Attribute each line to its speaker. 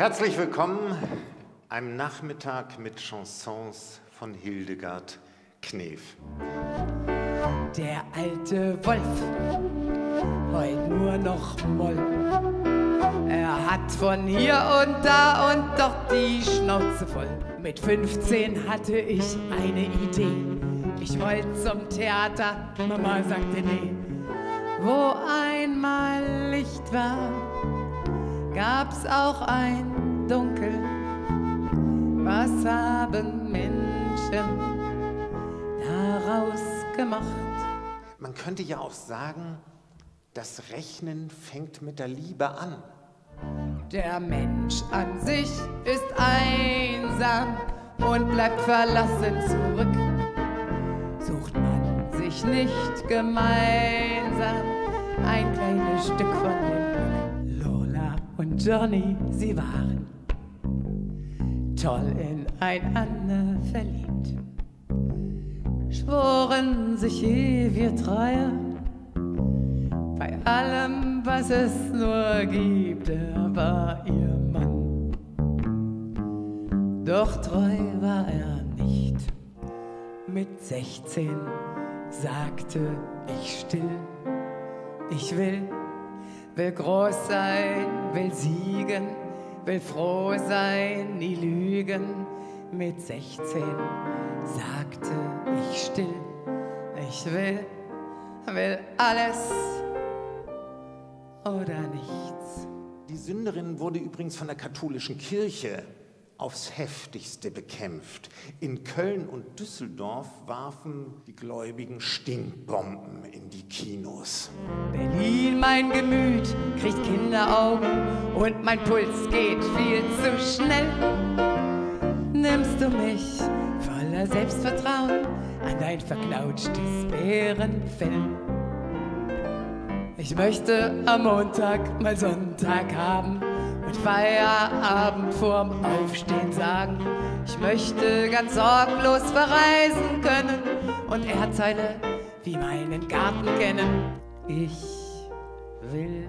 Speaker 1: Herzlich willkommen einem Nachmittag mit Chansons von Hildegard Knef.
Speaker 2: Der alte Wolf, heut nur noch Moll. Er hat von hier und da und dort die Schnauze voll. Mit 15 hatte ich eine Idee. Ich wollte zum Theater, Mama sagte nee. Wo einmal Licht war, gab's auch ein Dunkel. Was haben Menschen daraus gemacht?
Speaker 1: Man könnte ja auch sagen, das Rechnen fängt mit der Liebe an.
Speaker 2: Der Mensch an sich ist einsam und bleibt verlassen zurück. Sucht man sich nicht gemeinsam ein kleines Stück von dem Glück. Und Johnny, sie waren toll ineinander verliebt. Schworen sich ewig Treue bei allem, was es nur gibt. Er war ihr Mann. Doch treu war er nicht. Mit 16 sagte ich still, ich will, will groß sein, will siegen, will froh sein, nie lügen. Mit 16 sagte ich still, ich will, will alles oder nichts.
Speaker 1: Die Sünderin wurde übrigens von der katholischen Kirche aufs heftigste bekämpft. In Köln und Düsseldorf warfen die Gläubigen Stinkbomben in die Kinos.
Speaker 2: Berlin, mein Gemüt, kriegt Kinderaugen und mein Puls geht viel zu schnell. Nimmst du mich voller Selbstvertrauen an dein verknautschtes Bärenfell? Ich möchte am Montag mal Sonntag haben und Feierabend vorm Aufstehen sagen. Ich möchte ganz sorglos verreisen können und Erdteile wie meinen Garten kennen. Ich will